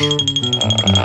Ah.